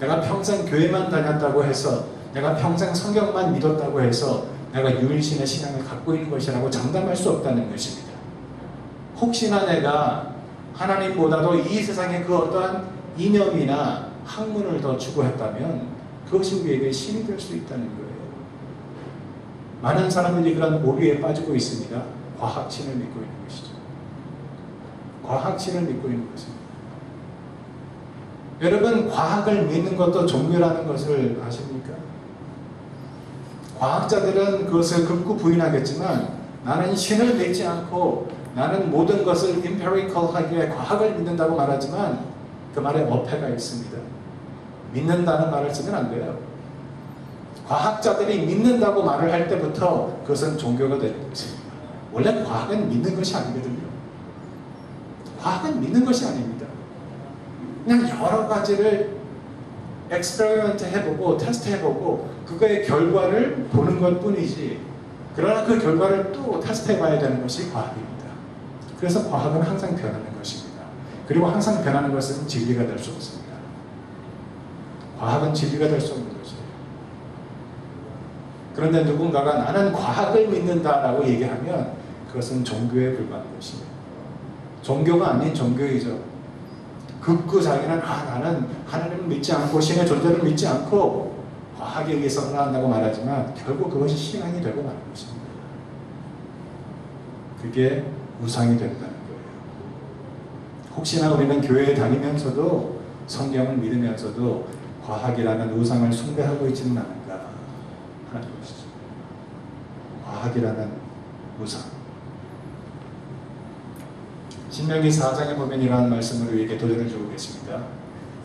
내가 평생 교회만 다녔다고 해서 내가 평생 성경만 믿었다고 해서 내가 유일신의 신앙을 갖고 있는 것이라고 장담할 수 없다는 것입니다. 혹시나 내가 하나님보다도 이 세상의 그 어떠한 이념이나 학문을 더 추구했다면 그것이 우리에게 신이 될 수 있다는 거예요. 많은 사람들이 그런 오류에 빠지고 있습니다. 과학신을 믿고 있는 것이죠. 과학신을 믿고 있는 것입니다. 여러분, 과학을 믿는 것도 종교라는 것을 아십니까? 과학자들은 그것을 극구 부인하겠지만 나는 신을 믿지 않고 나는 모든 것을 empirical하게 과학을 믿는다고 말하지만 그 말에 어폐가 있습니다. 믿는다는 말을 쓰면 안 돼요. 과학자들이 믿는다고 말을 할 때부터 그것은 종교가 되는 것입니다. 원래 과학은 믿는 것이 아니거든요. 과학은 믿는 것이 아닙니다. 그냥 여러 가지를 experiment 해보고 테스트 해보고 그거의 결과를 보는 것 뿐이지 그러나 그 결과를 또 테스트 해봐야 되는 것이 과학입니다. 그래서 과학은 항상 변하는 것입니다. 그리고 항상 변하는 것은 진리가 될 수 없습니다. 과학은 진리가 될 수 없는 것이에요. 그런데 누군가가 나는 과학을 믿는다라고 얘기하면 그것은 종교에 불과한 것이에요. 종교가 아닌 종교이죠. 극구 자기는 아 나는 하나님을 믿지 않고 신의 존재를 믿지 않고 과학에 의해서 살아간다고 말하지만 결국 그것이 신앙이 되고 마는 것입니다. 그게 우상이 된다는 거예요. 혹시나 우리는 교회에 다니면서도 성경을 믿으면서도 과학이라는 우상을 숭배하고 있지는 않은가 하는 것이죠. 과학이라는 우상. 신명기 4장에 보면 이러한 말씀을 우리에게 도전을 주고 계십니다.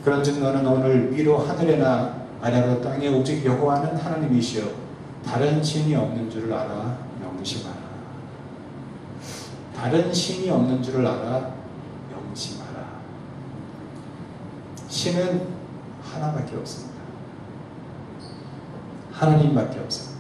그런즉 너는 오늘 위로 하늘에나 아래로 땅에 오직 여호와는 하나님이시여 다른 신이 없는 줄을 알아 명심하라. 다른 신이 없는 줄을 알아 명심하라. 신은 하나밖에 없습니다. 하나님밖에 없습니다.